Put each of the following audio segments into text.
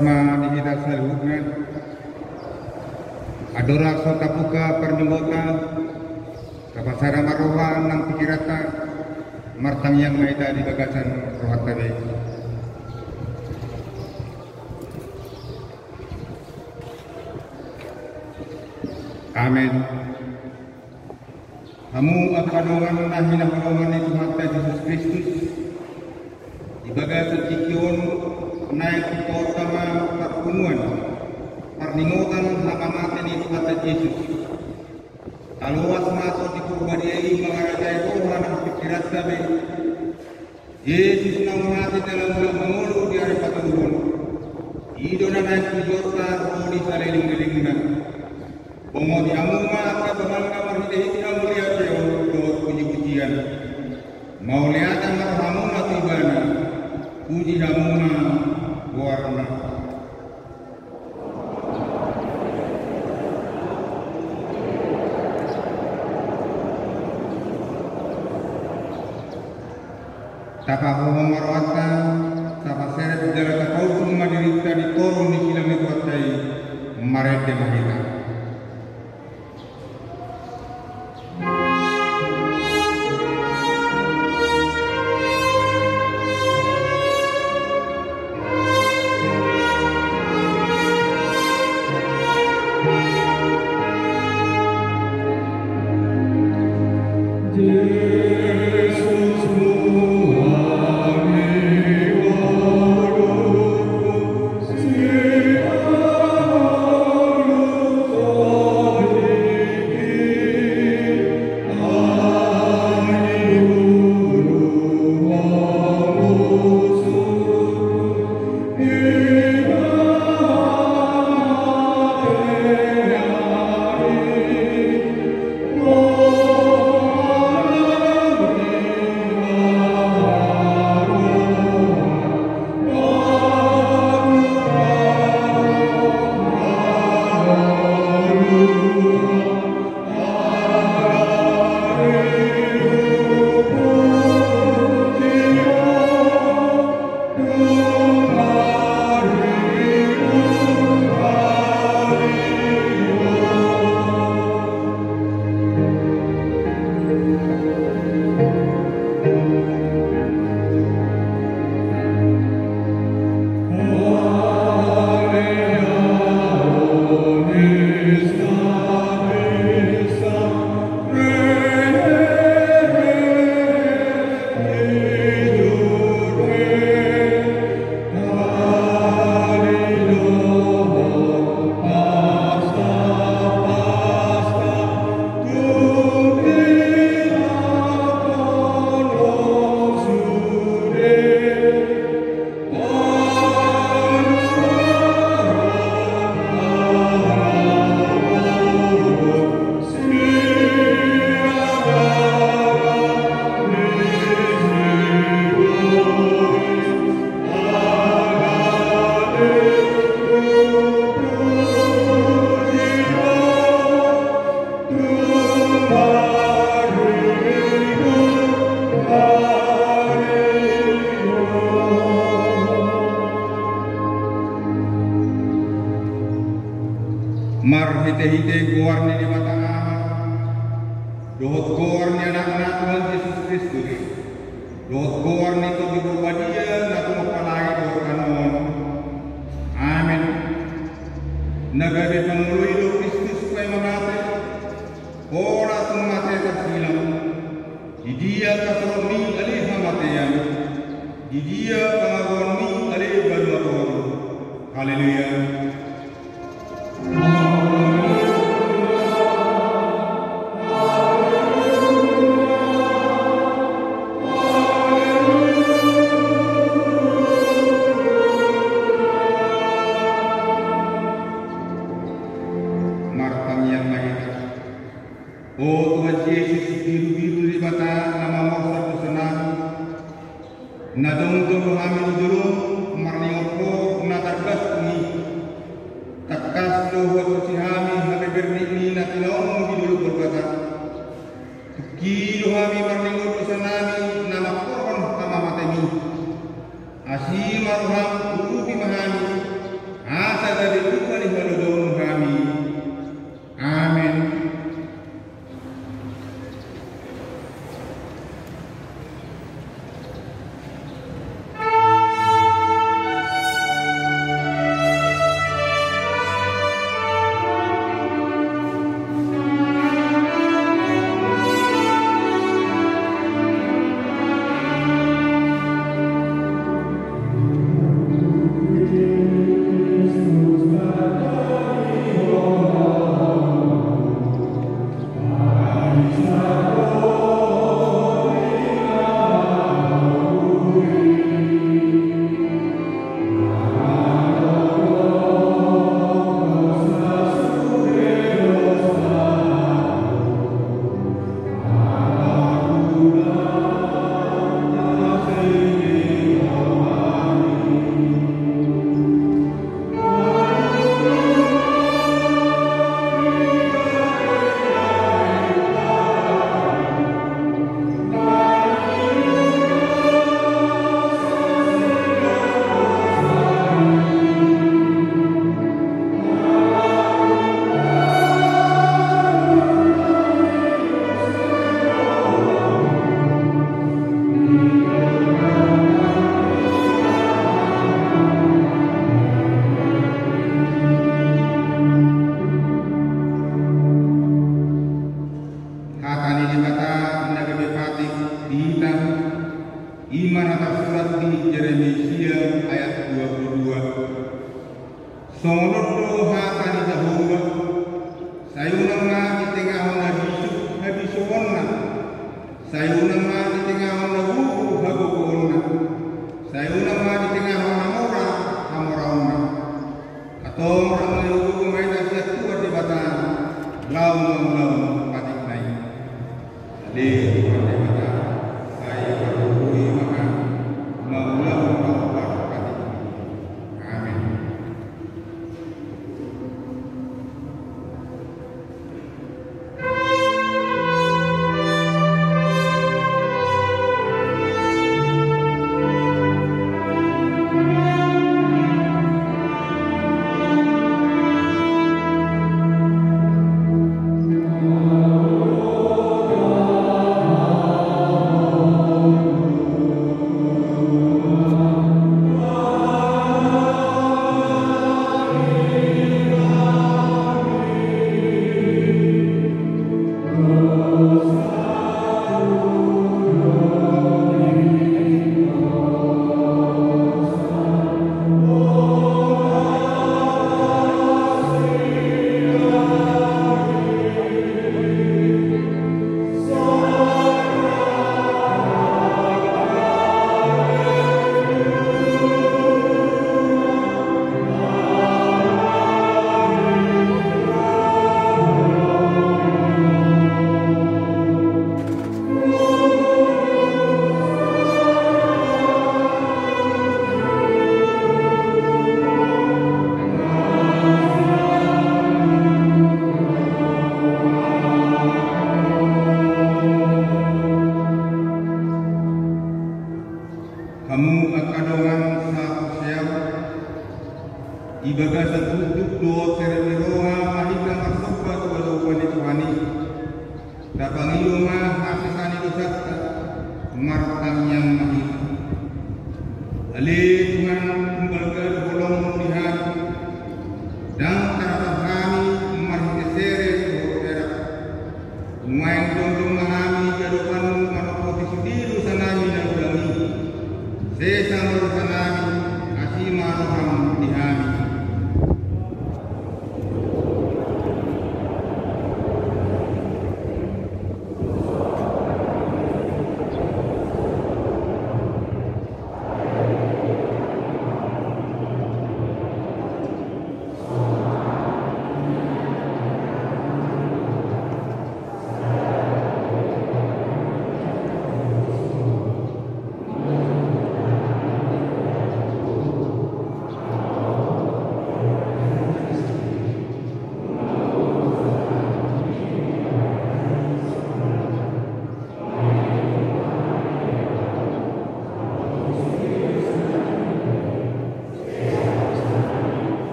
plasma digital cell movement, adora sota puka pernimota, kapasara maroha nang pikirata, martang yang maida di bagasan rohatabe. Amin. Kamu akan dengan nahi nahi Tuhan Yesus Kristus,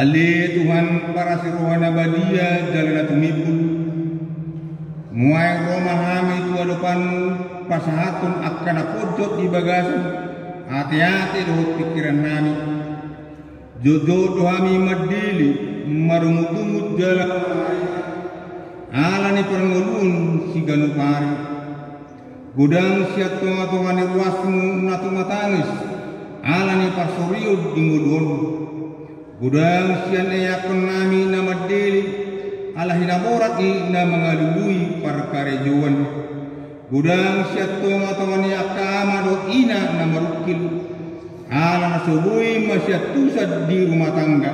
Ali Tuhan para sirohana badia jalina tumipun Muai romahami tua depanmu pasahatun akan akudot di bagasan. Hati-hati dohut pikiran nami Jodoh tuhami madili marumutungut jalan. Alani perngulun si ganupari Gudang siat tua Tuhan irwasmu natungatangis Alani pasuriud ingudonu Gudansian yakon nami na madeli Allah hinamorat i na para parkarejuan Gudang siya tungatawan ni akama do ina na marukil Ala nasubuhi masya tusad di rumah tangga.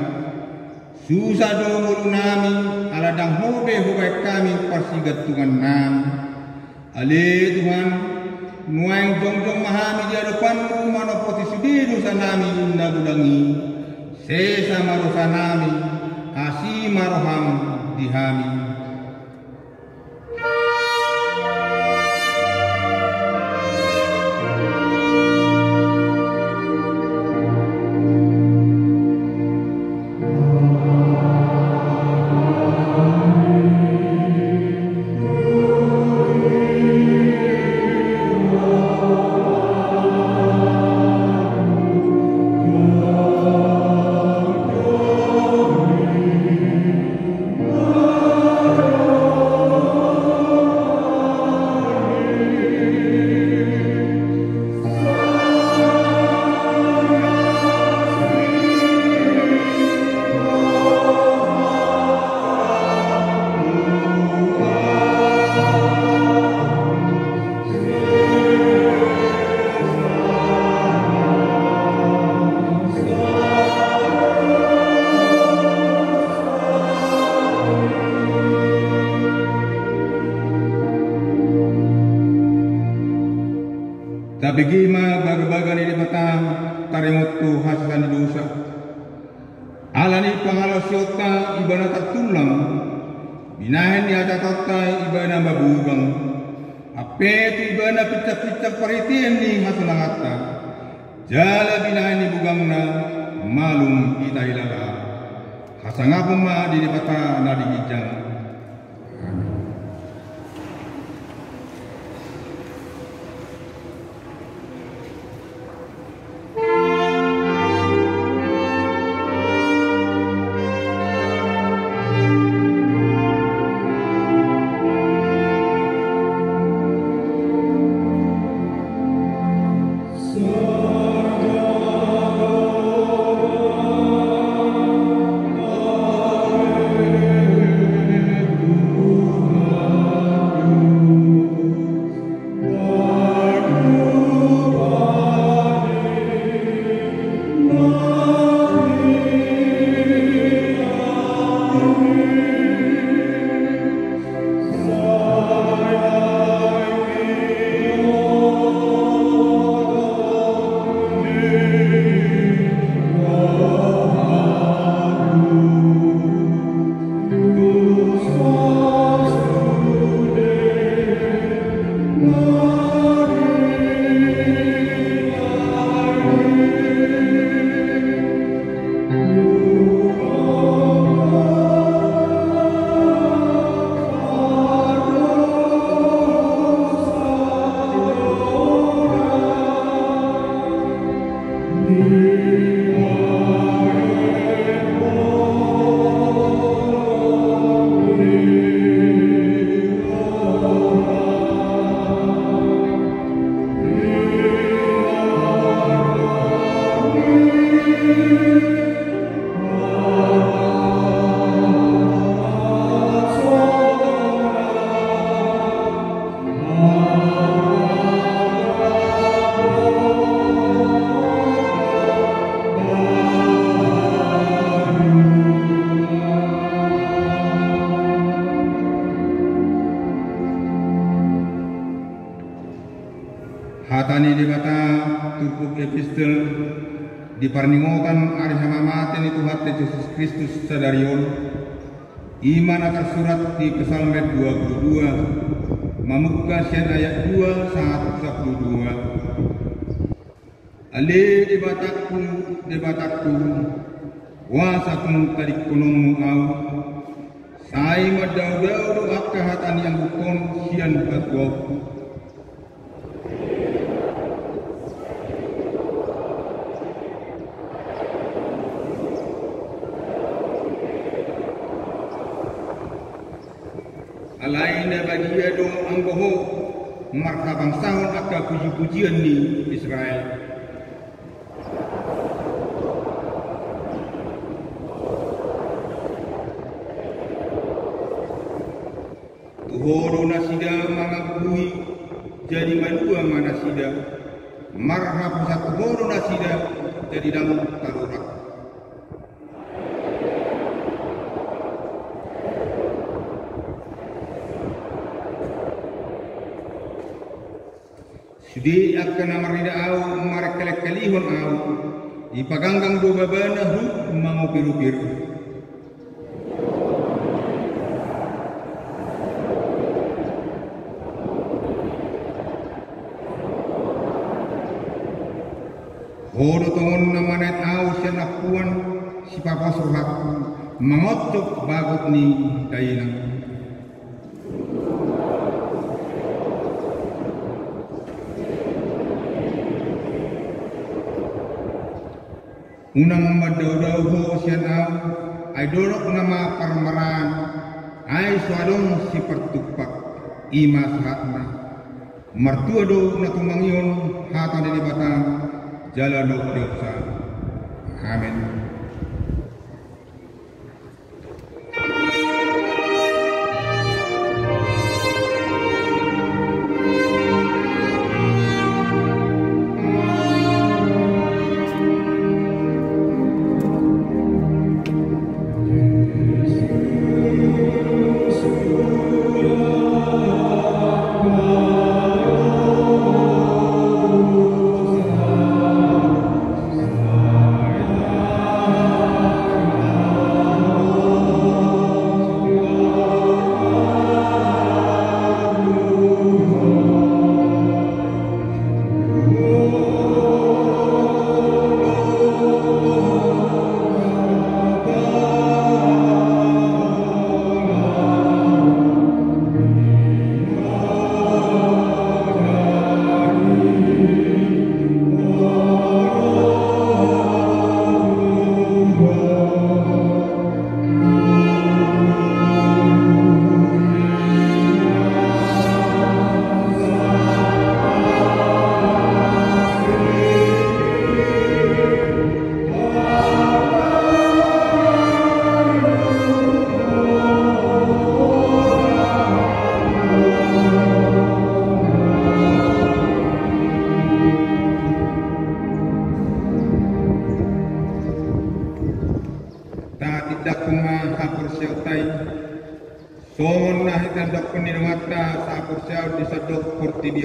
Susah do mulu nami ala dang hobe hubay kami parsigatungan nami Ale Tuhan Nuang jong jong mahami di hadapanmu manopoti sudiru sanami na gudangi sesa marosanami asi maroham dihami iman akan surat di Kesalmet 22 Mamuka sian ayat 2 1 12 Ale di batakku di batakku wasakum tarik kunungmu au. Sai madau-dau akka hatan yang bukon sian batwau alaina bagi dong anggoho marhabang sahun akka puji-pujian ni Israel Uhoro nasida mangabui jadi manua manasida. Marha pusat uhoro nasida jadi dalam tarurak. Sudi akan amarida au marekelek kalihon au. Ipaganggang do babana hu mangu piru-piru. Horo tongon na manat au siya napuan si papa surhaku mangotok bagot ni unang madodau ho sian au ai dorok nama parmaran ai suadong si pertupak ima sahatna mertua do na tumangion hata dili batang jala do dioksa amin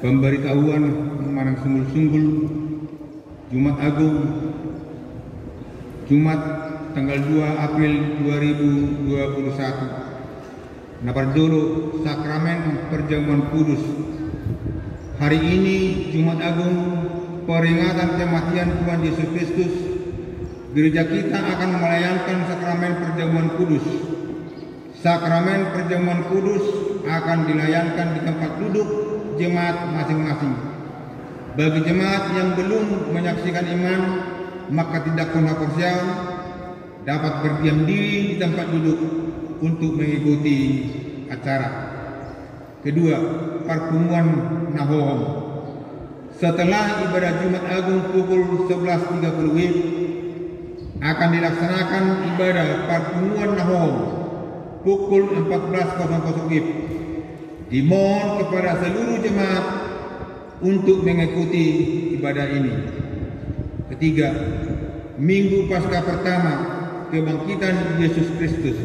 pemberitahuan marang sunggul-sunggul Jumat Agung Jumat tanggal 2 April 2021 Napardoro Sakramen Perjamuan Kudus Hari ini Jumat Agung peringatan kematian Tuhan Yesus Kristus Gereja kita akan melayangkan sakramen perjamuan kudus. Sakramen perjamuan kudus akan dilayangkan di tempat duduk jemaat masing-masing. Bagi jemaat yang belum menyaksikan iman, maka tidak kontroversial dapat berdiam diri di tempat duduk untuk mengikuti acara. Kedua, pertemuan Nahom. Setelah ibadah Jumat Agung pukul 11.30 WIB akan dilaksanakan ibadah pertemuan Nahom pukul 14.00 WIB. Dimohon kepada seluruh jemaat untuk mengikuti ibadah ini. Ketiga, Minggu Paskah pertama kebangkitan Yesus Kristus.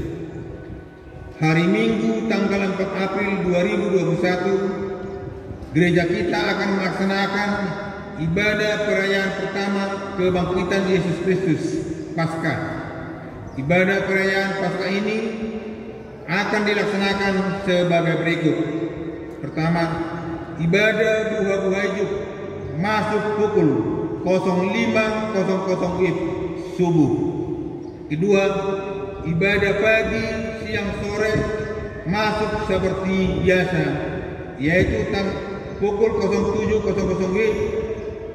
Hari Minggu tanggal 4 April 2021, gereja kita akan melaksanakan ibadah perayaan pertama kebangkitan Yesus Kristus, Paskah. Ibadah perayaan Paskah ini akan dilaksanakan sebagai berikut. Pertama, ibadah buah hidup masuk pukul 05.00 WIB subuh. Kedua, ibadah pagi, siang, sore masuk seperti biasa, yaitu pukul 07.00 WIB,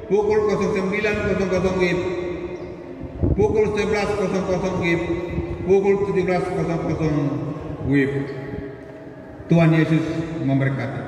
pukul 09.00 WIB, pukul 11.00 WIB, pukul 17.00 WIB. Tuhan Yesus memberkati.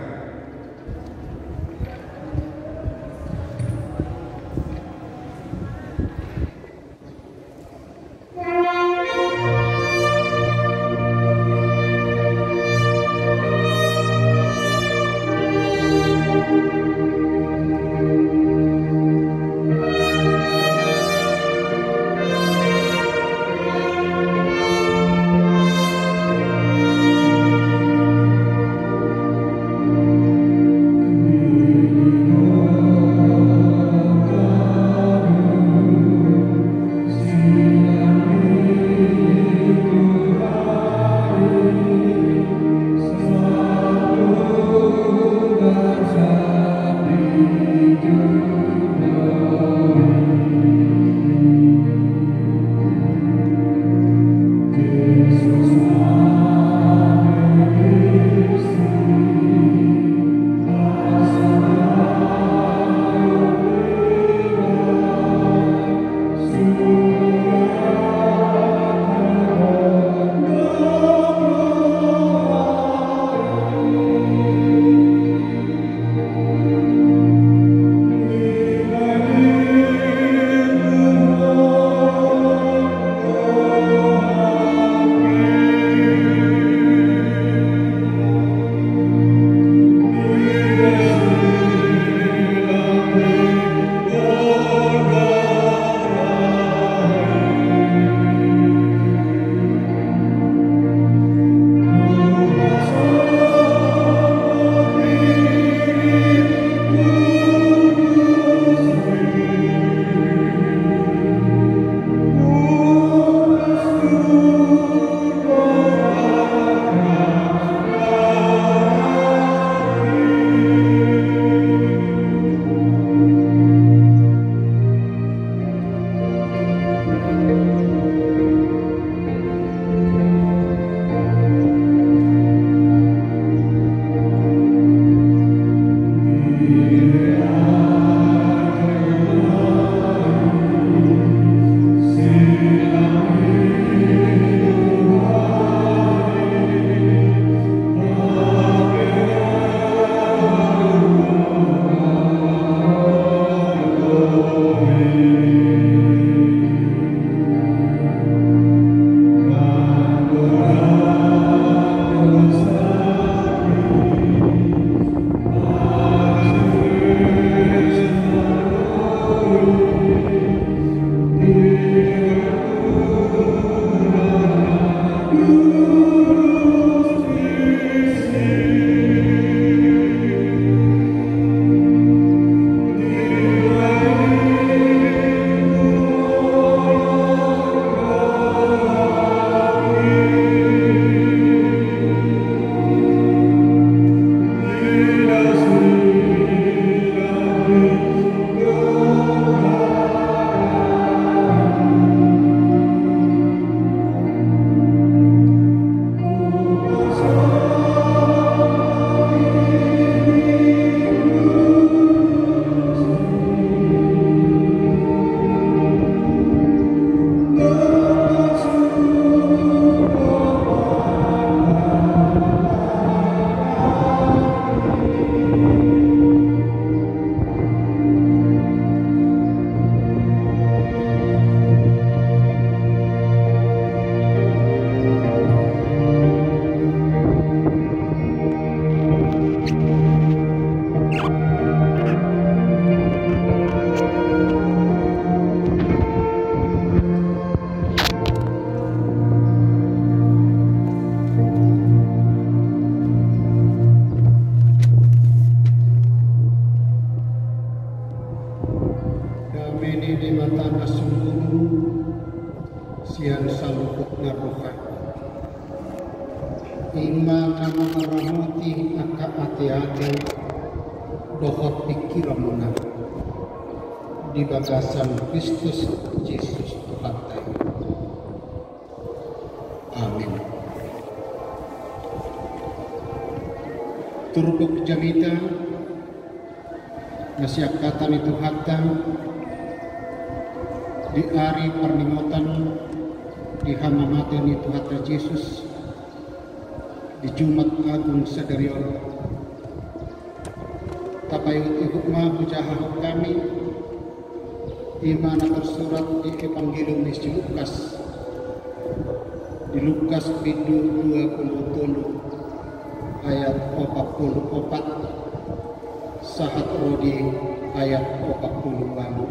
Sahat rodi ayat 40 lalu.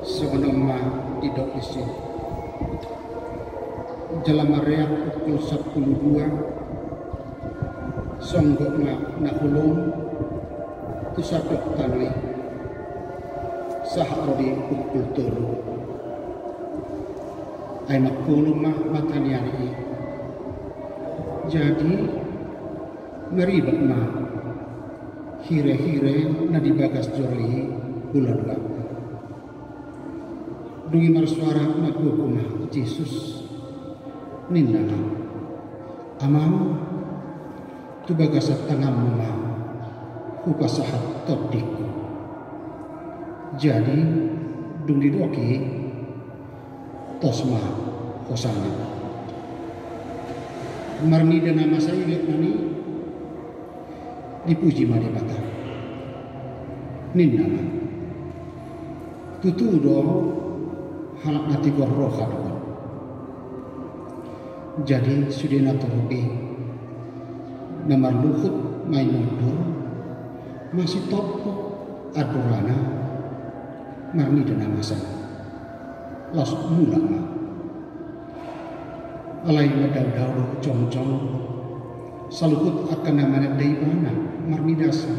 Sebenarnya tidak isi jalan reak pukul 12 songgokna nahulung tusadok tanwi sahat rodi pukul turu ay magpulong mah matanyari jadi meribak ma hire-hire na dibagas joli bulan dua dungi marsuara na kumah Yesus nindana amam tu bagas at tangam ma upasahat todiku jadi dungi doki tosma hosana marni dan nama saya lihat nani dipuji madipata tutu do halak nati roha jadi sudena terubi namar luhut main mundur masih topo adurana marni dan nama saya las mulama alai madau dau cong cong salukut akan namanya dari mana marmidasa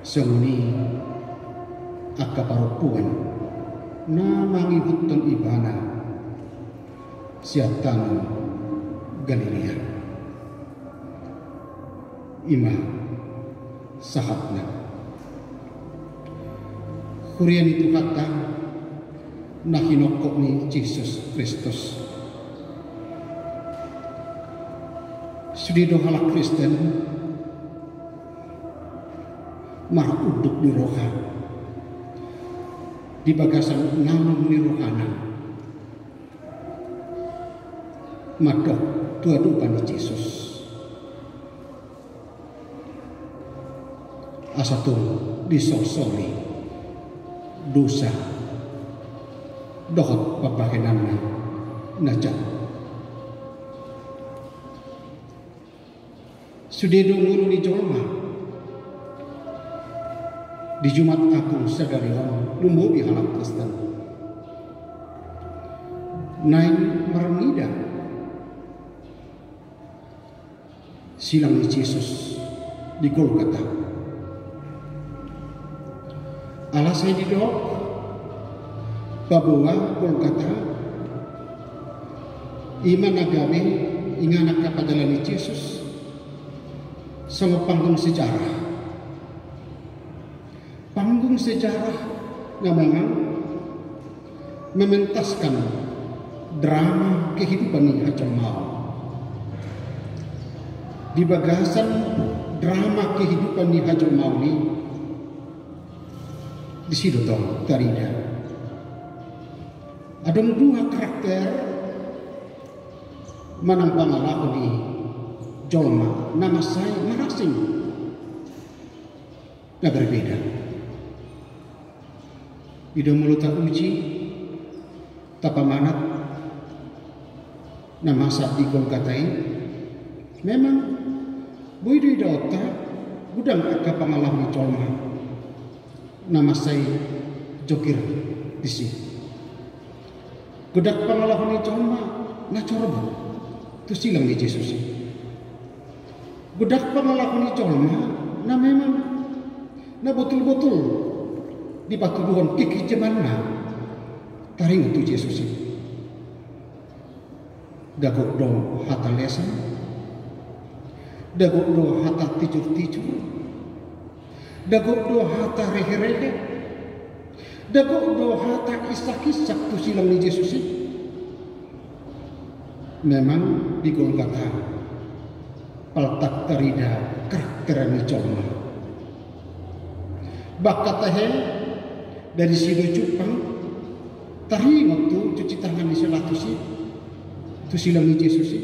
sengni akka parupuan namangi hutan ibana. Siatan Galilea. Ima sahatna. Kurian itu kata na hinokok ni Jesus Kristus. Sudido halak Kristen mah uduk di roha. Di bagasan namun ni rohana. Madok tua dupan Yesus. Asa tu disorsori dosa. Dohot papakenanna najak Sudido ngulu di Jolma di Jumat Agung lumbu di halak Kristen. Nain merenida. Silang Yesus di Golgata. Allah saya didok bahwa Golgata. Iman agame inganak kapadalan Yesus. Sama panggung sejarah panggung sejarah yang memang mementaskan drama kehidupan yang hajam mau di bagasan drama kehidupan yang hajam mau ini di situ toh tarida. Ada dua karakter manang pangalaku di Jolma. Nama saya marasing nggak berbeda Ida mulut uji tapamanat nama saat di katai memang buidu idota gudang kakak pengalami Jolma nama saya Jokir di sini Gudak pengalaman Jolma na corba tu silang di Yesus. Budak pengalaman Jolma na memang na betul-betul di patuduhan kiki jemana taring untuk Yesus dagok do hata lesan dagok do hata ticur-ticur dagok do hata rehe-rehe. Dagok do hata isak-isak tu silang ni Yesus memang di Golgata paltak terida karakter ni colma bakat tahe dari sido cupang tari waktu cuci tangan di selatu si tu silang ni Yesus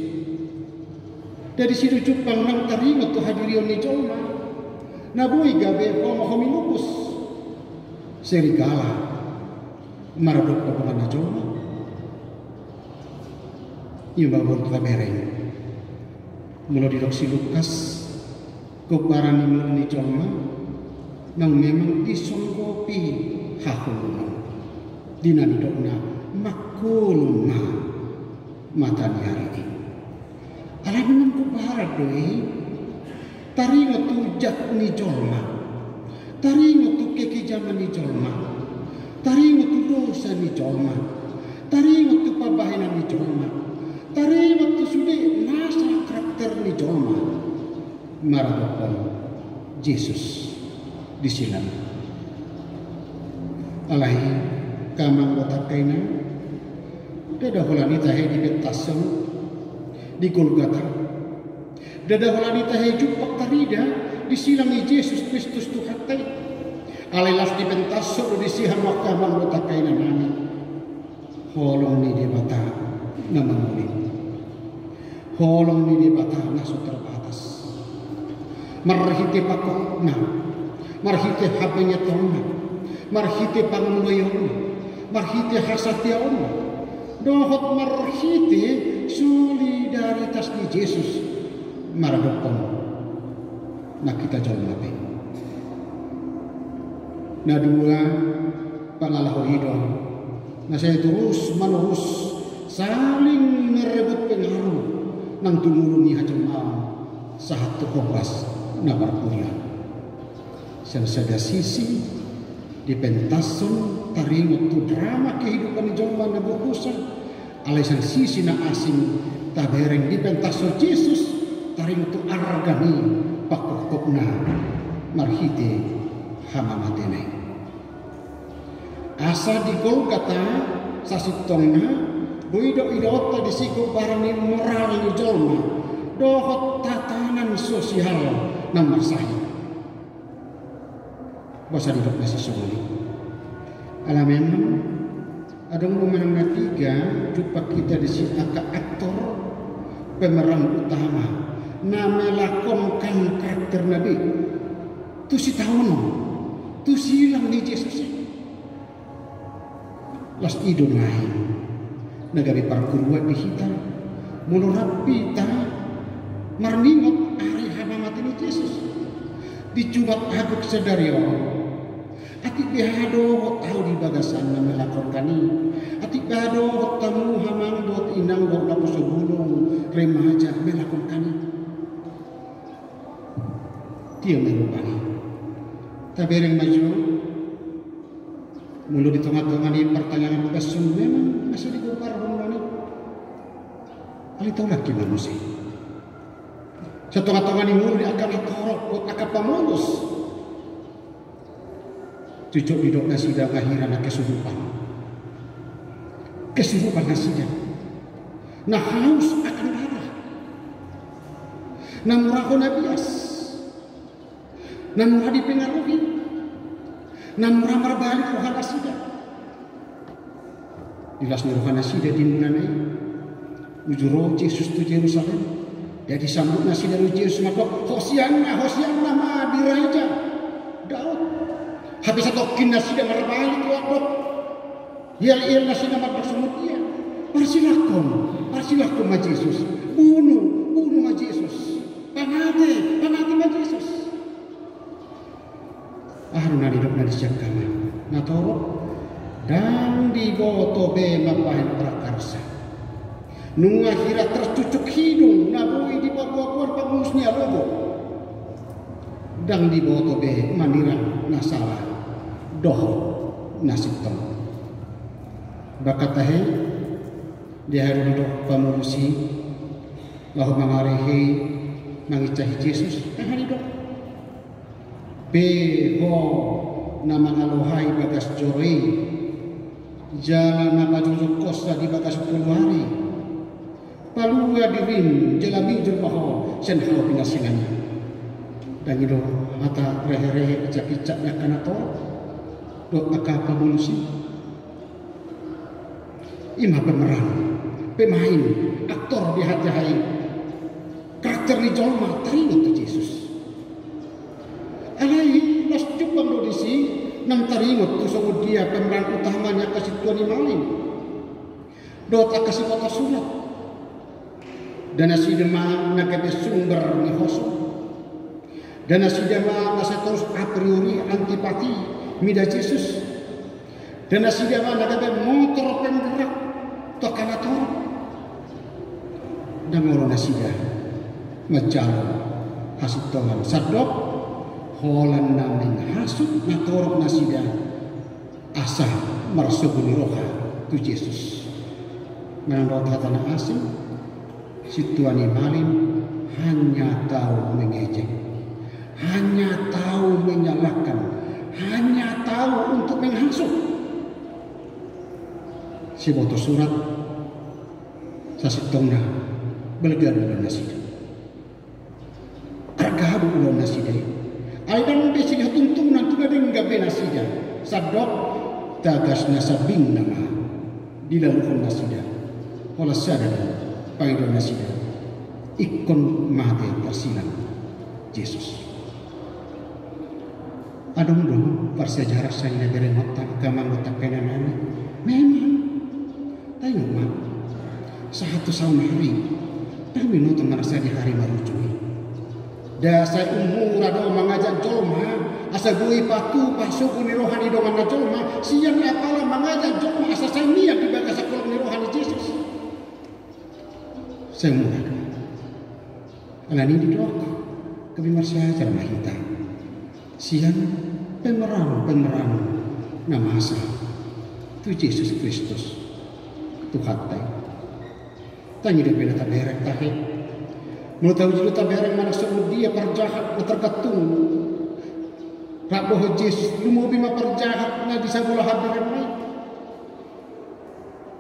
dari sido cupang nang tari waktu hadirion ni colma nabui gabe homo hominupus serigala maradok papangan na colma yung babor kabereng mula di si Lukas keparan ni mula ni colma nang memang disonggopi hahulungan dinanidok na makulun na mata ni hari ini. Alam nang kuparat doi tari tujak ni colma tari tu kekijaman ni colma tari tu dosa ni colma tari tu pabahinan ni colma tari waktu sudah nasa karakter ni colma maradokon Yesus di sini. Alahi kamang watak kaina dada hulani tahe di betasong di Golgata. Dada hulani tahe jupak tarida di silangi Yesus Kristus Tuhan tay alelas di bentasong di sihan wakamang watak kaina nami. Holong ni di bata namangulin holong ni di bata naso terbatas marhite pakok na marhite habanya tona marhite panguloyon marhite hasatiaon dohot marhite solidaritas di Yesus. Maradokon na kita jalan nabi na dua pangalaho hidup. Na saya terus menerus saling merebut pengaruh. Nang tumulong ni hajamam saat terkobas na barkuria Sensada sisi di pentason taringot tu drama kehidupan jomba na bukusan alisan sisi na asing tabereng di pentason Yesus taringot tu argami pakokop na marhite hama matene asa di Golgata sasitong na buido idota di sigo barani moral ni jolma. Dohot tatanan sosial na masahi nasi soli alam memang ada momen yang tiga jumpa kita di sini agak aktor pemeran utama. Nama lakonkan karakter nabi. Tu si tahun tu silang di Yesus. Las idon lain. Negari parkurwa di hitam mulu rapi ta? Marningot ari hamamat ini Yesus. Dicubat aguk sedario ati bihado tahu di bagasan na ini ati bihado tamu hamang buat inang buat lapu sebulung. Remaja melakukan ini dia merupani tabereng maju. Mulu di tengah-tengah ini pertanyaan besung. Memang masih digopar ini ali tahu lagi manusia setengah-tengah ini mulu akan ditorok buat akan pamulus cucuk di dok nasi dan akhiran kesurupan. Kesurupan nasinya. Nah haus akan darah nah murah nabias nah murah dipengaruhi. Nah murah merbalik rohana sida dilas rohana sida di munanai ujuro Yesus tu Yerusalem. Jadi sambut nasi dari Yesus. Maka Hosianna Hosianna ma diraja habis satu kin nasi dan merbalik waktu Yel yel nasi nama bersumut dia Persilahkan Persilahkan ma Yesus. Bunuh Bunuh ma Yesus. Panate Panate ma Yesus. Ahruna di dok nadi siap kama. Natoro Dan di goto be mapahin prakarsa. Nung akhirat tercucuk hidung nabui di bawah pangusnya lobo. Dang di bawah tobe mandirang nasalah doh nasib tong. Bakat tahe dia haru dok pamulusi lahu mangarehe mangicahi Yesus. Eh hari dok be ho nama alohai bagas jorei jalan nama jujur kosa di bagas puluh palua dirin jalami jurbaho sen halo pinasingan dan itu mata rehe-rehe icak-icaknya kana to do aka pamulusi ima pemeran pemain, aktor di hati hai. Karakter di jolma, teringat ke Yesus. Alai, nas cupang do disi, nang teringat tu sama dia pemeran utamanya kasih Tuhan Imalin. Dota kasih kota surat. Dan nasi demam nakabe sumber ni hoso. Dan nasi demam nasa terus a priori antipati mida Yesus. Dan nasi demam nakabe motor penggerak tokanator dangoro nasida macam hasut tongan sadok holan naming hasut natorok nasida asa marsuguni roha tu Yesus. Menurut tanah asing situani malin hanya tahu mengejek hanya tahu menyalahkan hanya tahu untuk menghasut si foto surat sasitongna belgar ulo nasida. Argabu ulo nasida. Aidan be sing tuntung nan tuna ding gabe nasida. Sadok tagas nasabing nama. Dilaluhun nasida. Hola sada paido nasida. Ikon mate persilan Yesus adong dong persejarah saya bereng otak kamang otak kenan memang tengok mah satu tahun hari kami nonton merasa di hari baru cuy. Dasar umur ada mengajak jolma, asa gue patu pasuk ni rohani dengan jolma, siang apalah mengajak jolma asa saya niat di bagas sekolah ni rohani Yesus. Saya murah. Anak ini dok, kami masih ajar mahita. Siang pemeran pemeran nama asa. Itu Yesus Kristus. Tuhan tahu. Tanya dia bila tak berek tahi. Mau tahu juga tak berek mana semua dia perjahat terketung. Boh Yesus, lu mau bima perjahat nggak bisa bola hadirin mai.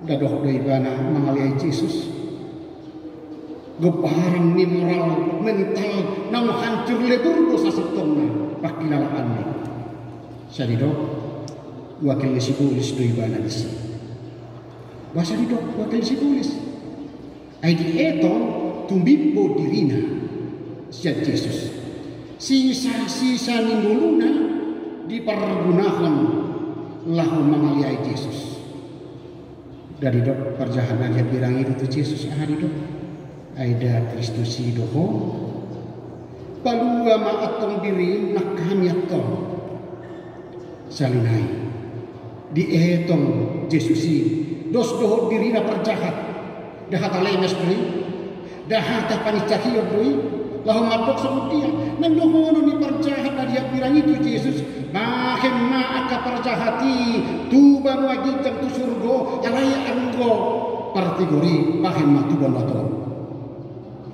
Dadoh dari bana mengalih Yesus. Gebaran ni moral mental nang hancur lebur dosa setengah pakilalaan ni. Saya dok wakil si polis do ibana di sini. Bahasa dok wakil si polis. Ay di eto tumbipo dirina siya Jesus. Sisa-sisa ni muluna dipergunakan lahu mengalihai Yesus. Dari dok perjalanan yang bilang itu Yesus hari dok. Aida Kristus doho. Palua maatong diri nak kami atong. Salinai. Di etong Yesus dos doho diri na perjahat. Dahata lemes doi dahata panicahio doi lahum mabok semudia nandohono ni perjahat dari pirang itu Yesus mahem ma aka perjahati. Tuba jam tu surgo alaya anggo. Partigori mahem ma tuba lato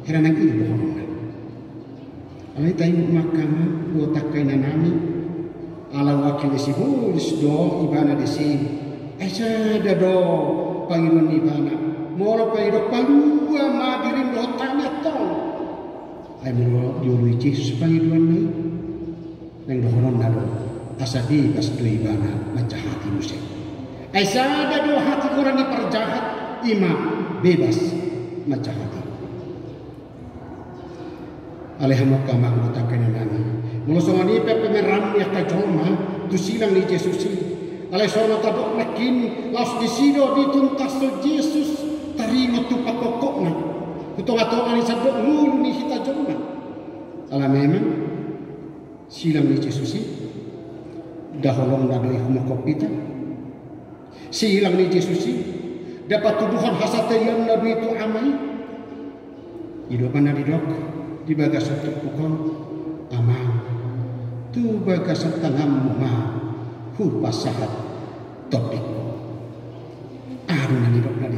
heran ang ini dohono alay tayo makama botak kay nanami ala wakil si hulis do ibana desi esa do Panginoon ibana. Moro pa iro palua madirin do tanya tong. Ay mo diului Jesus Panginoon ni. Nang dohonon na do. Asabi kas do ibana macahati mo siya ay sada do hati kurang ni perjahat ima bebas macahati kama ngutakan nani. Mulo sama ni pepe meran ya kajoma tu silang ni Jesus. Aleh sono tabok makin las di sido dituntas Jesus tarima tu pakokokna kutonga-tonga ni sabok ngulu ni hita jomna. Ala memang silam ni Jesusi daholong na doi humakopita silang ni Jesusi dapat tuduhan hasatayan na itu amai. Hidupan na didok di untuk pukon amang tu bagas tangam ma hu pasahat topik aru na didok na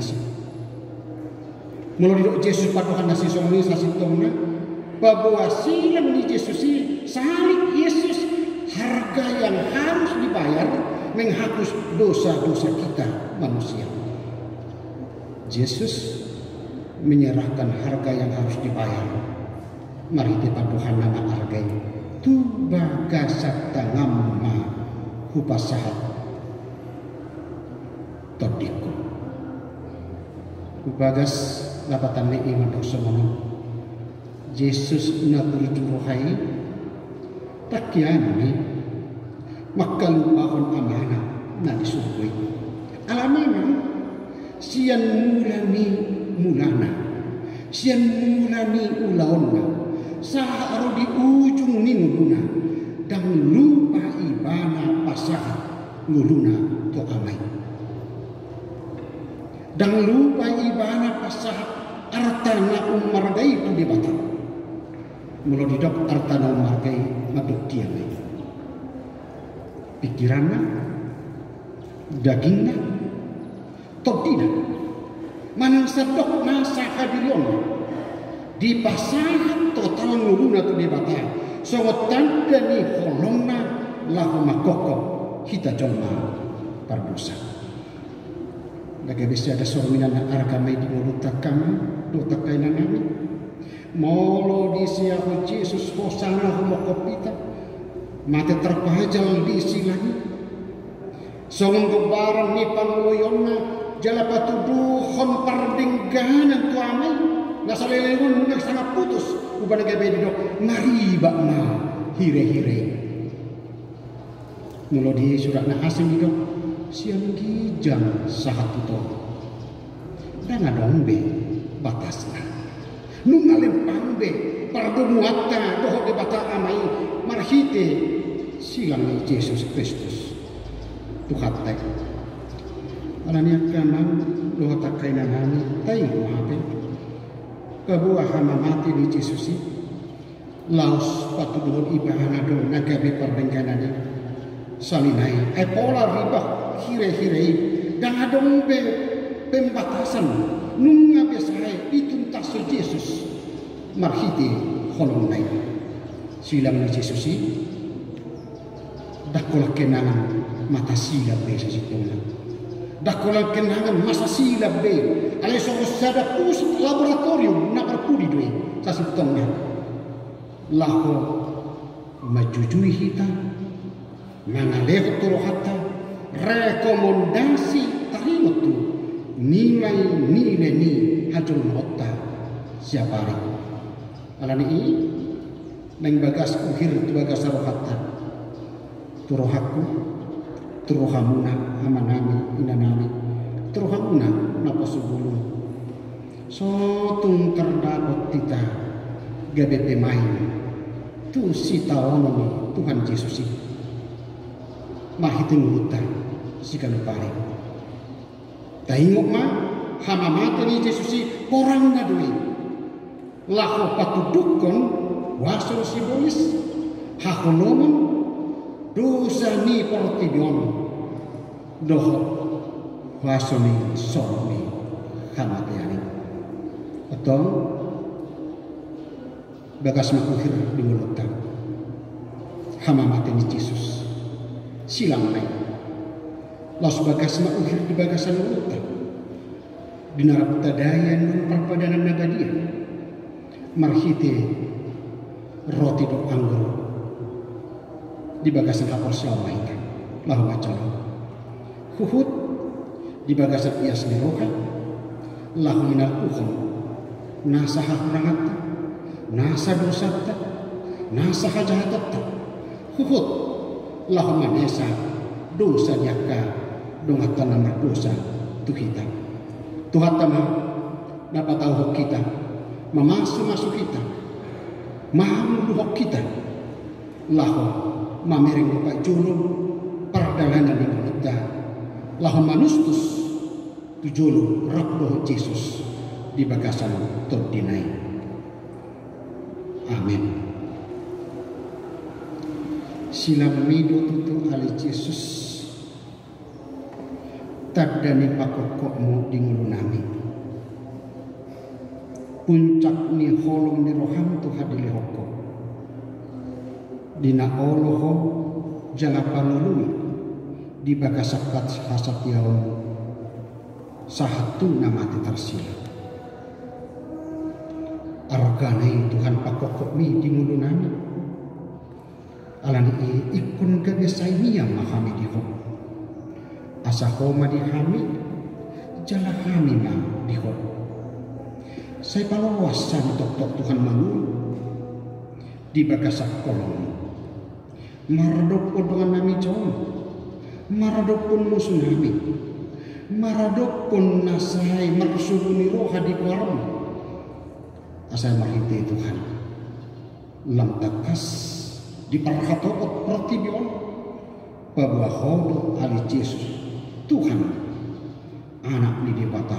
Melalui dok Yesus padukan nasi songi sasi tongna. Bahwa silang ni Yesus si salik Yesus harga yang harus dibayar menghapus dosa-dosa kita manusia. Yesus menyerahkan harga yang harus dibayar. Mari kita Tuhan nama hargai. Tu bagasat tangamma hupasahat todiku. Ubagas lapatan ni iman semono. Yesus na turuturuhai takian ni makalupahon amana na disurgay. Alamana siyan mulani mulana siyan mulani ulaonna sa aro di ujung ninuluna dang lupa ibana pasaha nguluna to amay dang lupa ibana pasaha artana umargay to di bata mulo di dok artana umargay maduktian pikirannya dagingnya toh tidak manang sedok nasa hadirion di pasahan total nguruna tu di bata songot tanda ni holongna lahu makoko kita jolma pardosa Lagi bisa ada sorminan argamai di mulut takama do takaina nami molo di siapa Yesus hosana humokopita mate terpajal di silani songon kebaran ni panguloyonna jala patuduhon pardingganan tu amai nasa lelewon nang sangat putus ubana gabe di dok ma hire hire mulo di surat na asim di dok siang gijang sahat puto. Dan adombe batasna. Nungalim pambe pardo muatta doho de bata amai marhite. Silang Yesus Kristus. Tuhatte anania kamang doho takaina nami tai muhape kabua hama mati di Yesus laos patu doho ibahana do nagabe perbengkanani salinai epola ribah hire-hire dan adong be pembatasan nunga besai ituntas Yesus marhiti holong nai silang ni Yesus dakola kenangan mata silap be sa sitona dakola kenangan masa silap be. Ale so sada pus laboratorium na perpudi doi sa sitona laho majujui hita mangaleho toro hatta rekomendasi tarimo tu nilai-nilai ni hajul otta siapa hari alani i nang bagas uhir tu bagas rohatta turohaku turohamuna amanami inanami turohamuna napa subulun? So tung terdapat kita gabe pemain tu si taono Tuhan Yesus ini. Mahitin hutan si kanupare tahingok ma hama mata ni Yesus porang na dui lako patudukon waso simbolis hakonomon dosa ni portibion doho waso ni soroni hamate ani atau bagas makuhir di mulut hama mata ni Yesus. Silang naik las bagas makuhir di bagasan mulut di narapta perpadanan nagadia marhite roti do anggur. Di bagasan kapal itu lahu macam huhut di bagasan ias roha lahu minal uhum nasaha kurangatta nasa dosatta nasaha jahatatta huhut lahu manesa dosa nyaka dongatan nama dosa tu kita Tuhan teman dapat tahu kita memasuk masuk kita mahamu kita. Lahu mamering lupa julum perdalanan di kita lahu manustus tu julum rakdoh Yesus di bagasan terdinai amin. Silam mido tutu ali Yesus. Tadani pakokokmu di ngulunami puncak ni holong ni roham tu hadili hoko. Dina oloho jala panului di bagasakat hasat yaum sahatu nama tersila arganai Tuhan pakokok mi di mulu nami alani ikun gabe saimia mahami di hok asa homa di hami jala hami ma di hok saya palawasan tok-tok Tuhan mangun di bagasak kolong. Maradok dengan nami jom maradok pun musuh nami maradok pun nasai marsubuni roha di kolam asal mahiti Tuhan. Lam takas di parhatokot pertibion hodo ali Yesus Tuhan. Anak di debata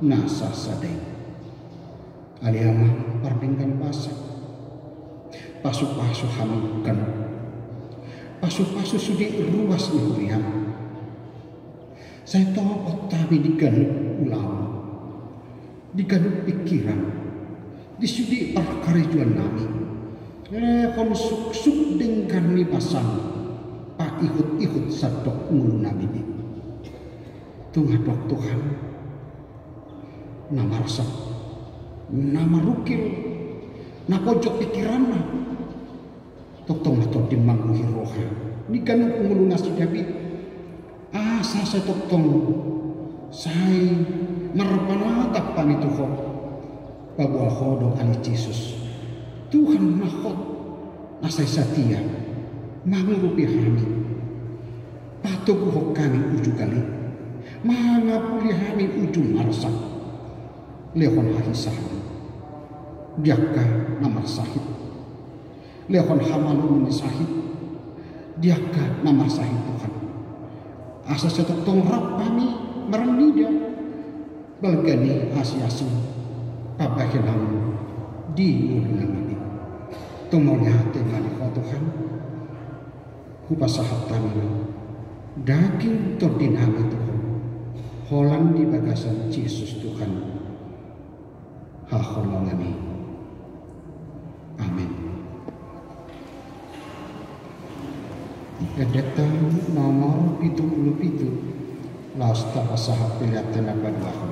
nasa sadeng. Aliama parbingkan pasak pasu-pasu hamukan pasu-pasu sudah ruas huriam saya tahu otabi diganut ulama diganut pikiran disudi perkarijuan nami eh kon suk suk dengan mi pasang pak ikut-ikut sadok mulu nabi. Ini Tuhan Tuhan. Nama resep nama rukil na pojok pikiran na toktong na to dimangguhi roha ni ganun pungulu nasi dabi. Asa sa toktong say marpanatap pa nito ko pabual hodo ali Jesus Tuhan mahot asay satia. Mangurupi kami patuguhok kami uju kali. Mangapuli kami ujung arsak lehon hahisahan diaka namar sahid lehon hamalu sahid diaka namar sahid Tuhan asa setok tong rap kami merenida balgani asi-asi pabahilang di ulungan ini. Tumolnya hati ngani Tuhan kupasahat kami daging tordin kami Tuhan. Holan di bagasan Yesus Tuhan. Haholongani Amin. Edeta nomor pitu puluh pitu lasta pasahat pilihan tenaga dua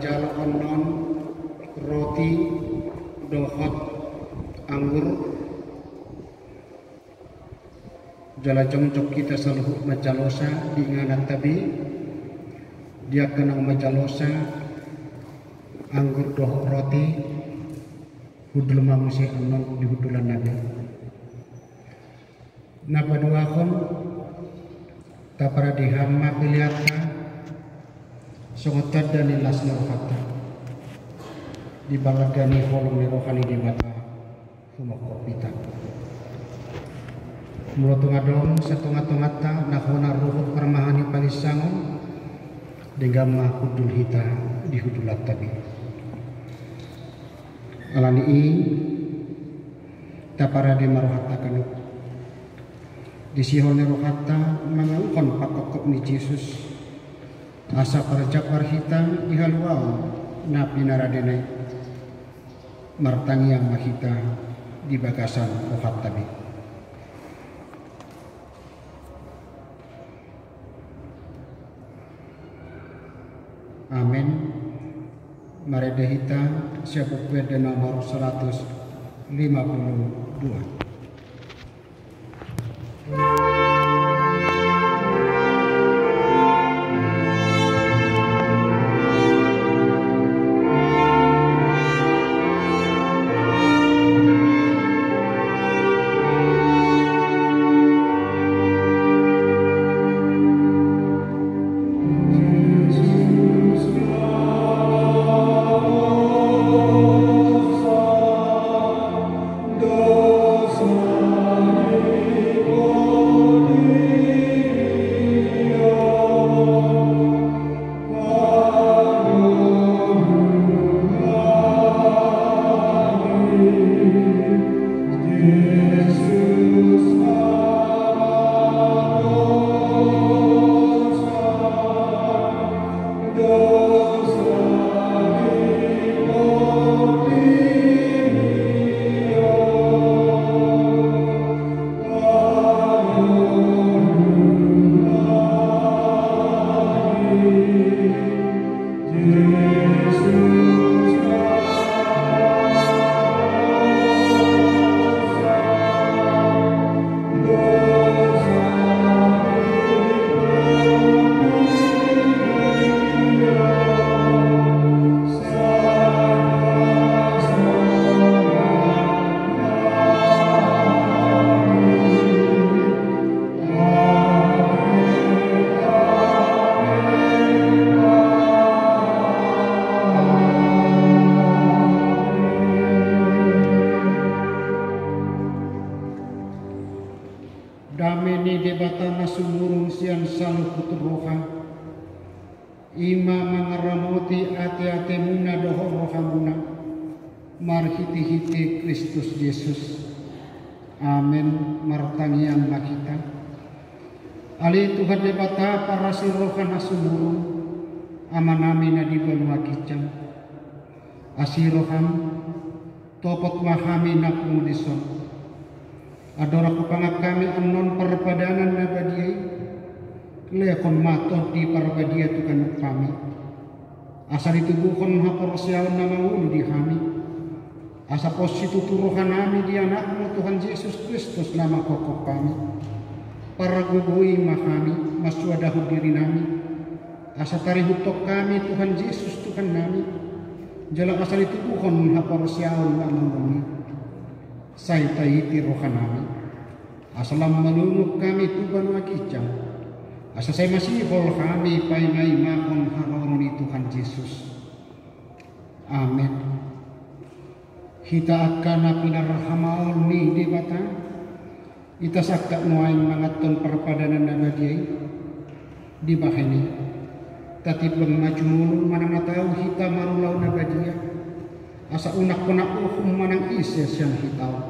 tajalo onon roti dohot anggur jala jongcok kita selalu macalosa di nganak tabi dia kenang macalosa anggur doh roti hudul mamusi anon di hudulan nabi. Napa dua kon tapara dihamma piliata songotat dan ilas kata di balagani holong ni rohani di mata humok pita mulut ngadong setengah-tengah ta nahona ruhut permahani palisangon dengan hudul hita di hudulat tadi alani i tapara di marohata kanuk. Di sihon ni rohata mangangkon pakokop ni Jesus asa para jakar hitam ihaluau na pinaradenay martangi yang mahita di bagasan rohat tabi. Amin. Mari dehita siapa nomor 152. Asalam malunuk kami Tuhan wakijam. Asa saya masih hol kami painai makon haroni Tuhan Yesus. Amin. Kita akan apinar rahamaon ni di batang. Ita sakta nuain mangaton perpadanan di bahani tatip bang maju mulu manang tahu hita marulau nabadia asa unak penak uhum manang ises yang hitau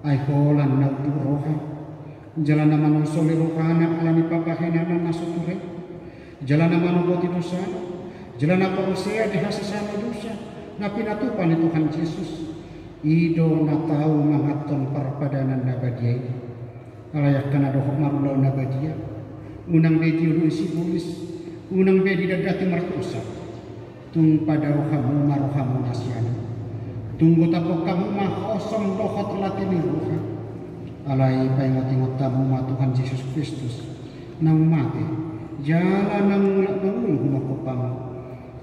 ay holan na roha jalan nama soli rohana alani papahena na nasuture. Jalan nama boti dosa. Jalan apa usea di hasasana dosa. Na pinatupan ni Tuhan Yesus. Ido na tau mangaton parpadanan nabadiai alayak kana dohok marulau nabadia unang bedi ulu isi bulis. Unang bedi dadati martusa. Tung pada rohamu marohamu nasiana tunggu tapok kamu mah kosong dohot latini ruha alai paingot-ingot tamu ma Tuhan Yesus Kristus. Nang mati jalan nang mulak nangul humakopang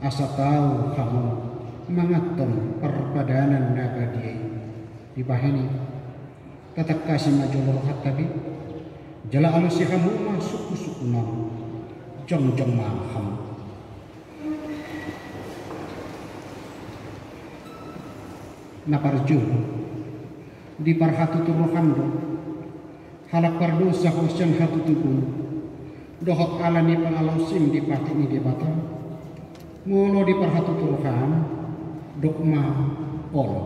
asa tahu kamu mangaton perpadanan nabadi di bahani tatak kasih maju hat tadi. Jala alu si kamu masuk suku nang jong jong maham naparju di parhatu turuhando halak pardosa hosyan hatu tubun dohot alani pangalausim di pati ini di batang mulo di parhatu turuhan dokma olo.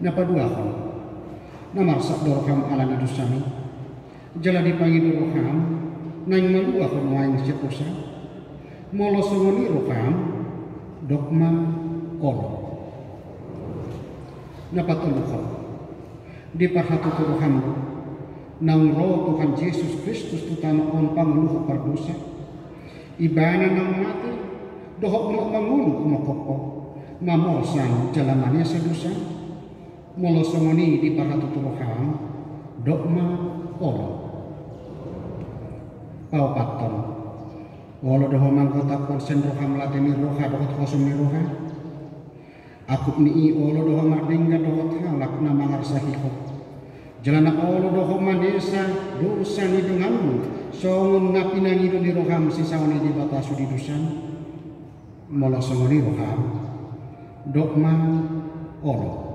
Napa dua hal? Namar sak dorokam ala dusami. Jala dipangi dorokam, naing malua hon waing sepusa. Molo songoni rokam, dokma olo. Napa tuluhan? Di parhatu turuhan nang roh Tuhan Yesus Kristus tutama on pangaluh pardosa. Ibana nang mati dohok mo mangulu kumakoko mamorsan jalamannya sedusa molo somoni di paratu turoham dokma olo pau paton. Olo doho manggota konsen roha dohot kosum ni roha aku ni olo doho mardingga dohot halak na mangar sahiko jalana olo doho mandesa dosa ni denganmu. Songun napi nangido di roham sisawani di batasu di dusan. Mola songoni roham. Dokma oro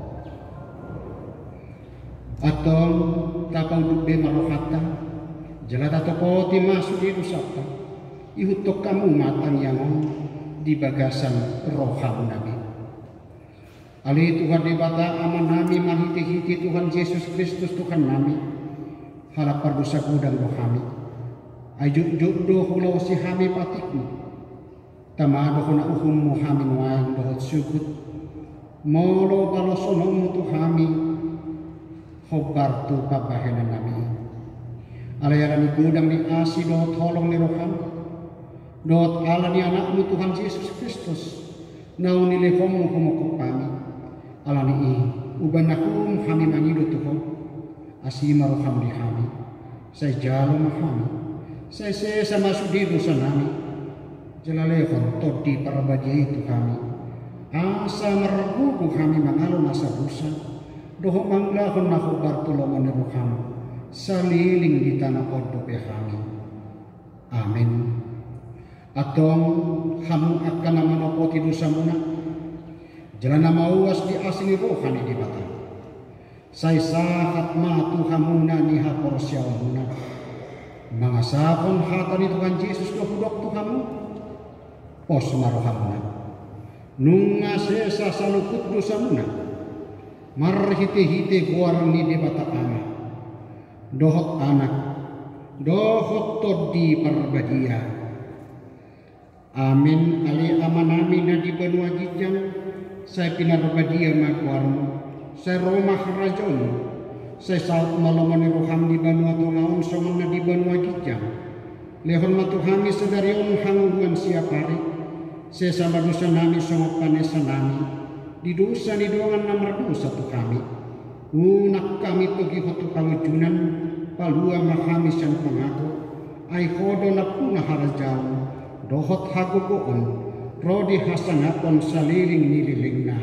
atol tapang dubbe marohata jalata topoti masuk di rusakta ihutok kamu matang yang di bagasan roham nabi Ali Tuhan di bata aman nami mahiti-hiti Tuhan Yesus Kristus Tuhan nami. Harap pardosa kudang rohami ajuk juk do hulau si hami patikmu. Tamado ko na uhum mo hamin wain dohot sukut molo balosonom mo tu hami. Hobar tu pabahenan nami. Alayara ni gudang ni asi dohot holong ni roham dohot ala ni anak mo Tuhan Yesus Kristus. Nau ni lehom mo kumokok kami ala ni i uban nakum hami mangido tuho asima roham di hami saya jalo mahami saya sesa masuk di dosa nami Jelalehon todi parabadi itu kami. Asa meraguku kami mengalu nasa busa. Doho manglahon nahu bartolomon kami. Saliling di tanah odope kami. Amin. Atong kamu akan nama nopoti dosa muna. Jalan nama uas di asli rohani di batang. Saya sahat matu hamuna ni hapor siawamuna. Mangasakon hatani Tuhan Yesus dohudok Tuhanmu pos marohamna nunga sesa salukut dosamuna marhite hite ni de bata ana. Dohot anak dohot todi parbadia amin ali amanami na di benua jijang saya pinar badia makwarmu saya romah rajon saya saat malamani roham di benua tongaun na di benua jijang lehon matuhami sedari on hangguan siapari sesama dosa nami songot panesa nami. Di dosa ni doangan namar dosa tu kami. Unak kami pergi hotu pangujunan palua mahami san pangaku ai hodo na puna harajau dohot goon rodi hasanapon saliling nililingna.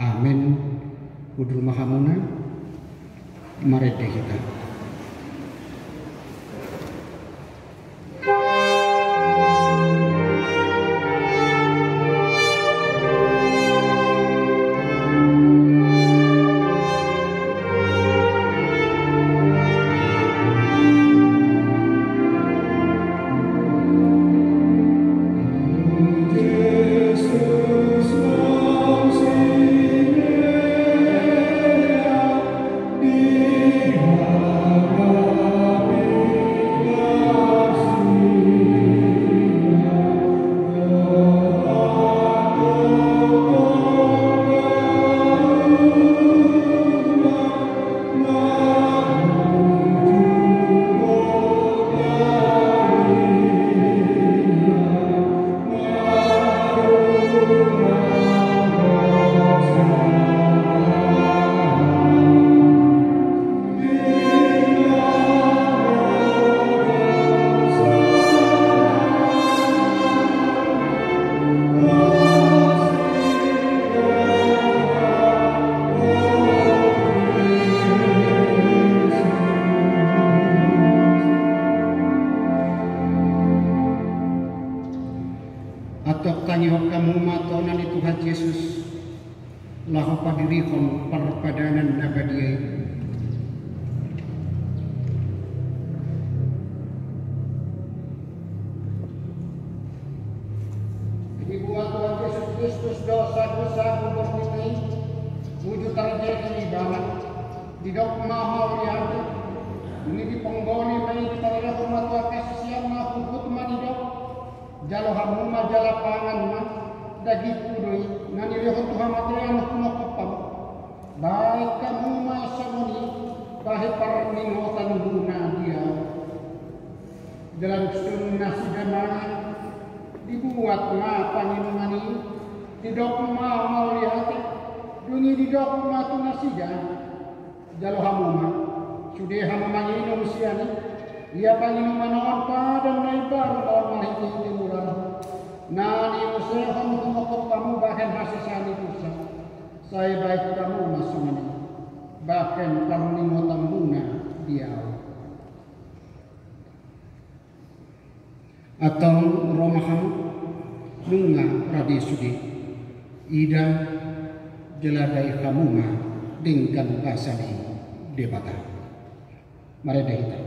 Amin. Kudur mahamuna marete kita dok mahal yang ini Tuhan kasih siang mahal mani dok jalo hamuma jala pangan ma dagi pudoi nani lehon Tuhan materi anak kuno kopam baik kamu masa mani baik parningotan guna dia dalam sunnah sederhana dibuat ma panginumani tidak ma mau lihat dunia di dok ma tu nasija jalo hamuma sudah hamuma ini usiani ia panginuma naon padam naibar naon mahiti timuran nani usehon tumokop kamu bahkan hasisani pusa saya baik kamu masumani bahkan kamu ningotam bunga diau atau romahan nunga radi sudi ida jeladai hamuma dengan bahasa di debata mari kita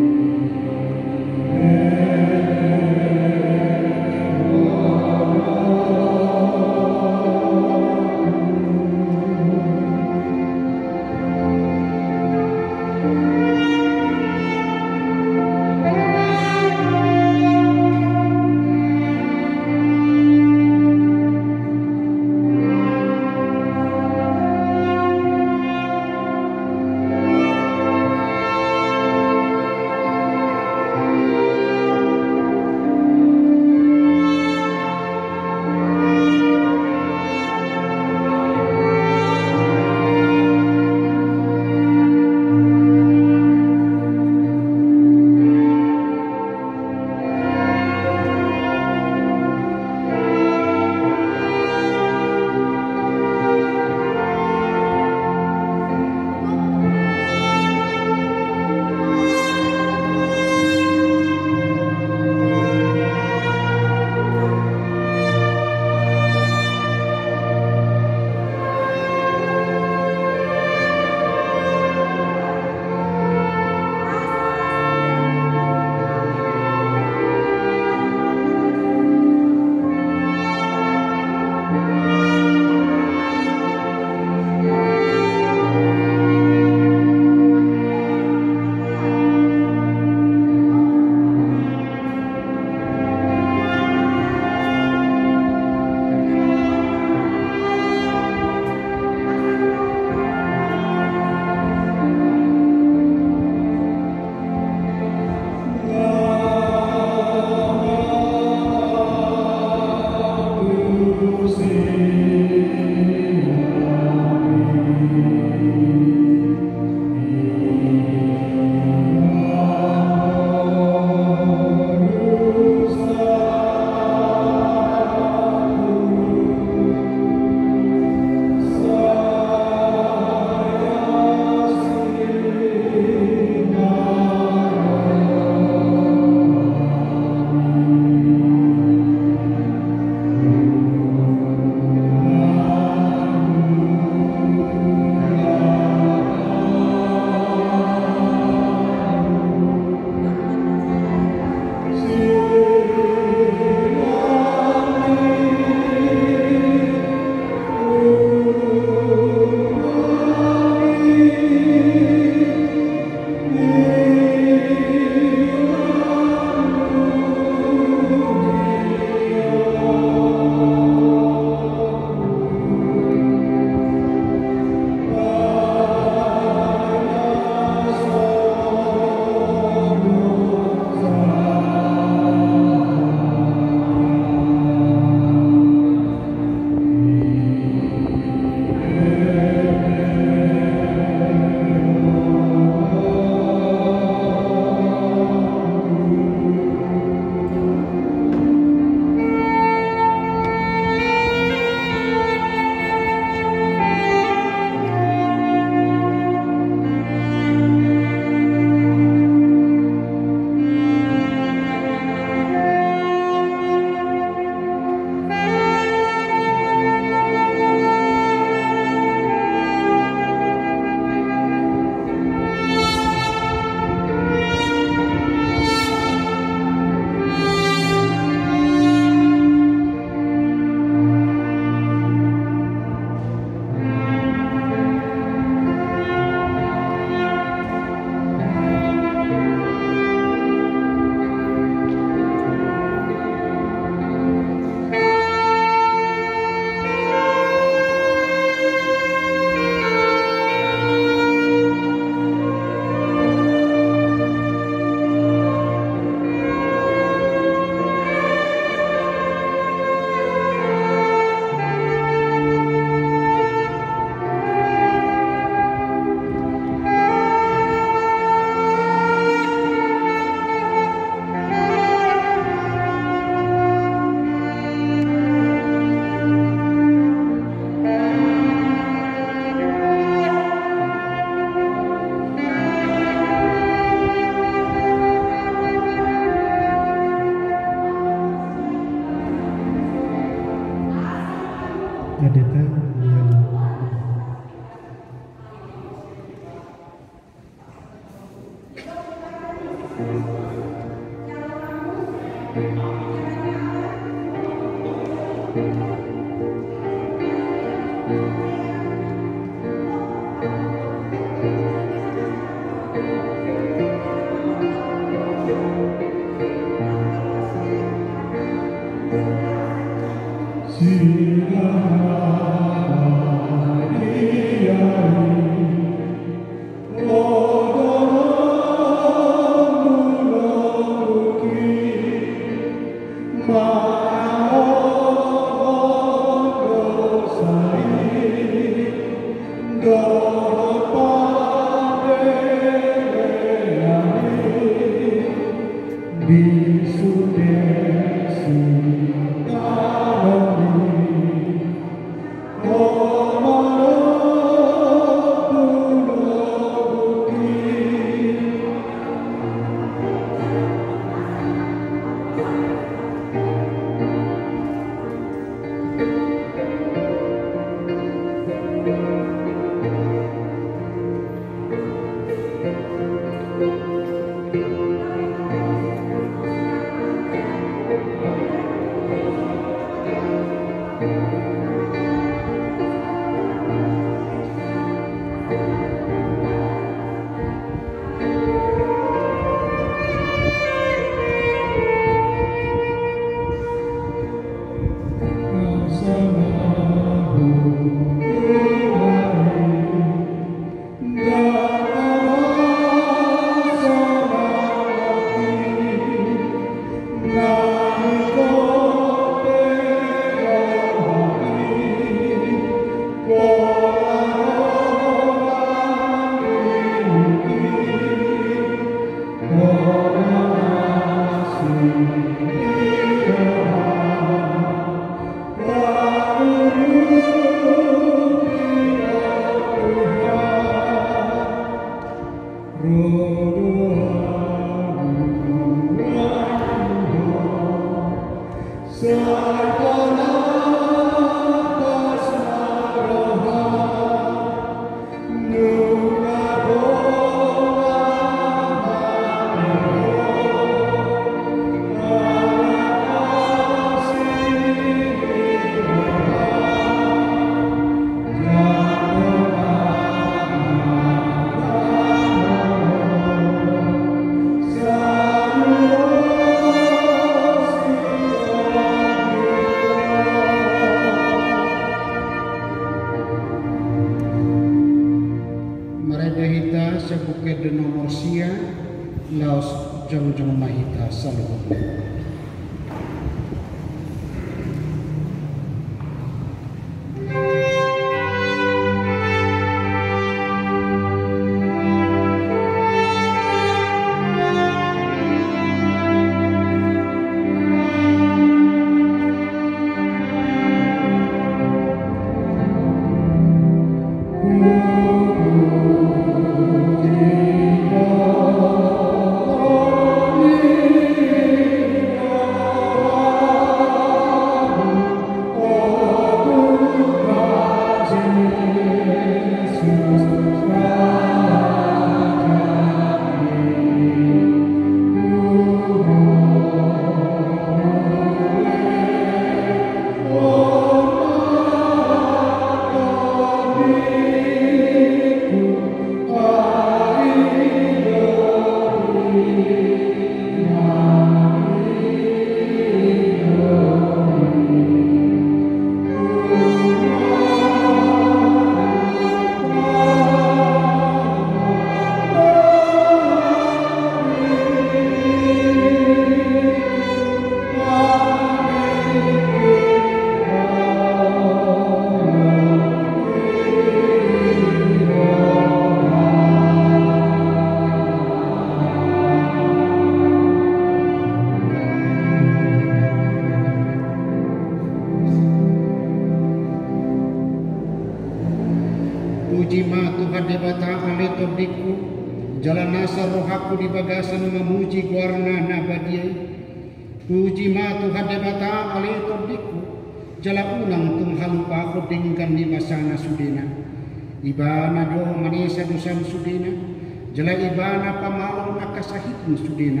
sudina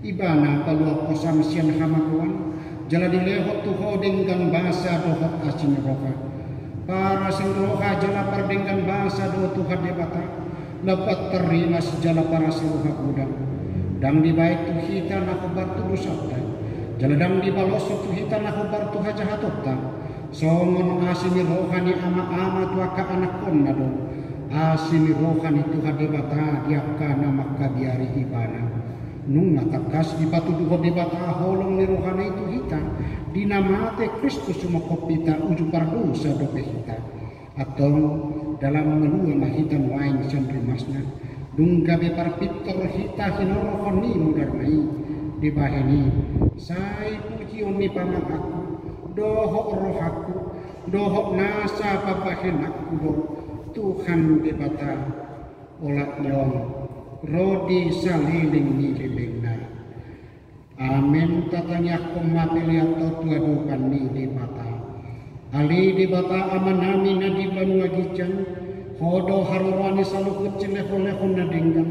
ibana paluak kosam sian hamakuan jala dilehot tuho dingkan basa dohot asin roka. Para sing roha jala pardingkan basa do tuhan debata dapat terima sejala para siruha udang dang di baik tu hita na kabar tu sabda jaladang di balos tu hita na kabar tu haja hatotta songon asini rohani ama ama tu aka anak kon nado asini rohani tu hade bata diakka nama kabiari ibana. Nung natakas di patu tu hade bata holong ni rohani itu hita. Dinamate Kristus sumakopita uju pardosa dope hita. Atau dalam menua mahitan wain sandri masna. Dungga be parpittor hita hinoro koni mudarmai di baheni sai puji oni pamak aku doho roh aku doho nasa papahin aku do Tuhan debata olat nyong rodi saliling ni libingna Amin tatanya kumapili atau tua dukan Ali di bata amanami na di banua gijang Hodo harurani salukut cileho-leho na dinggan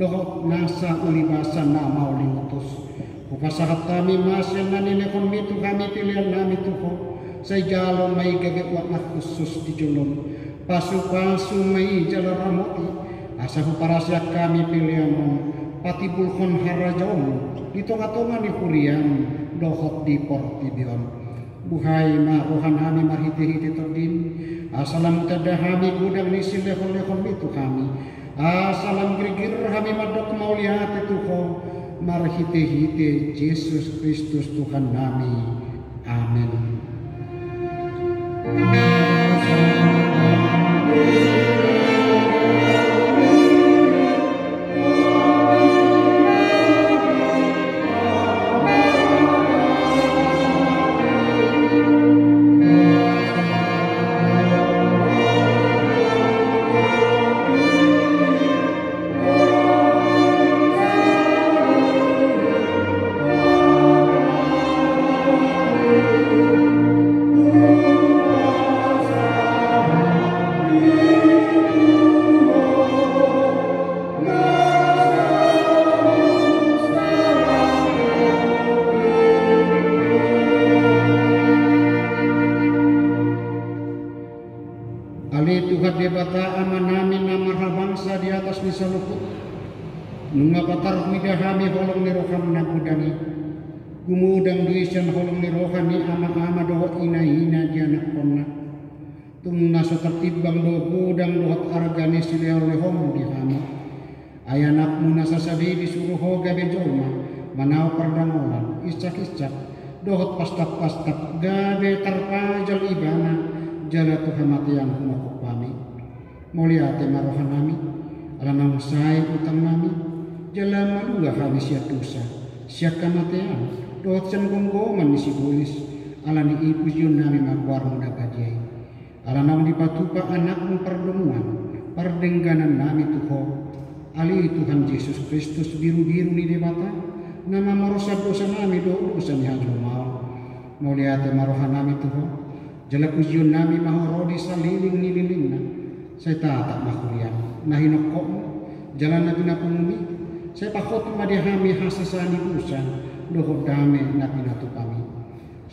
doho nasa ulibasa na liutus. Upasahat kami masya na nilekon mitu kami pilihan nami tuho. Sa jalo may gagawat na khusus di julong. Pasu-pasu may jala ramoti. Asa huparasya kami pilihan mo. Pati bulkon harajom. Dito nga ni kurian dohot di portibion. Buhay ma rohan kami marhiti-hiti terdin. Asalam tadahami gudang ni silehon-lehon itu kami. Asalam gerigir kami madok maulihat itu ko. Marhite-hite Yesus Kristus Tuhan kami. Amin. Ali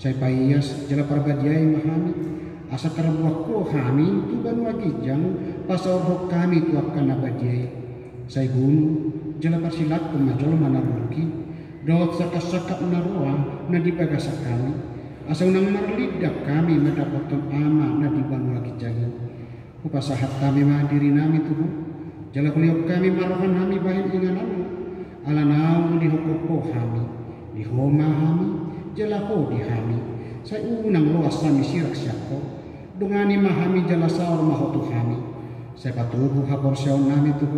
Saya paiyas jala parbadyay mahami. Asa karabuak ko hami tuban wagijang pasawrok kami tuak ka na badyay. Saya gunu jala parsilat ko majol manarulki. Dohod sa kasakap na ruang na dipagasa kami. Asal nang marlidak kami mendapatkan ama na lagi jaga. Upasahat kami mandiri nami tuh. Jala kuliok kami marohan kami bahin inganan. Ala naung di hukupo kami. Jala ko di kami. Saya unang luas kami sirak syako. Dungani mahami jala saur mahotu kami. Saya patuhu hapor siyaw nami tuh.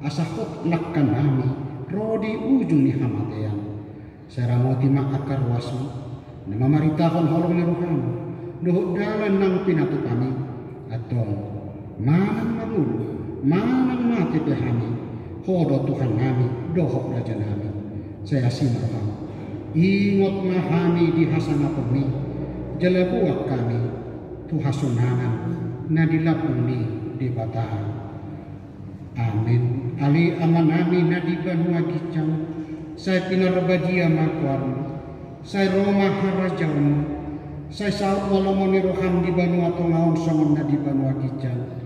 Asahot lakkan kami. Rodi ujung ni hamatean. Saya ramoti akar wasu na mamaritakan holong ni Rohan, dalan ng pinato kami, atau manang magulo, manang mati pehami, hodo Tuhan nami, dohok raja nami, saya sinar kami. Di hasana kami, jala buah kami tuhasunangan na dilapuni di batahan. Amin. Ali amanami na di banua gicang, saya pinarabadia makuan, saya Roma harajaun, saya saut walomoni roham di banua tongaon songon na di banua gicang.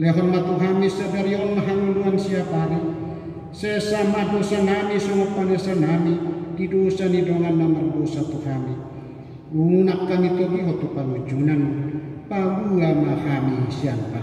Lehon matuhami sadarion mahanguluan siapari, saya sama dosa nami songo panesa nami, di dosa ni dongan nomor dosa tuhami. Unak kami togi hotu palujunan, pagua mahami siang palago.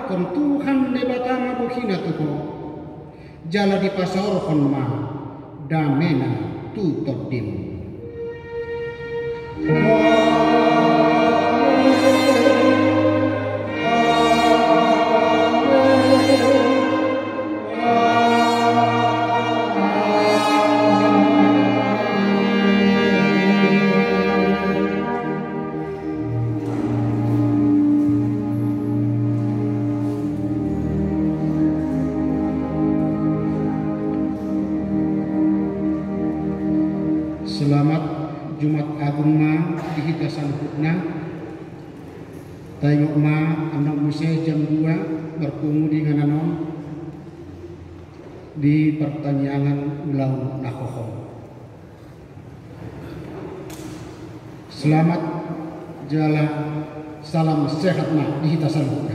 Didopakkan Tuhan di batama buhina tuko jala di pasorohon ma. Damena tutot dimu Selamat Jack Atma, dijita salud.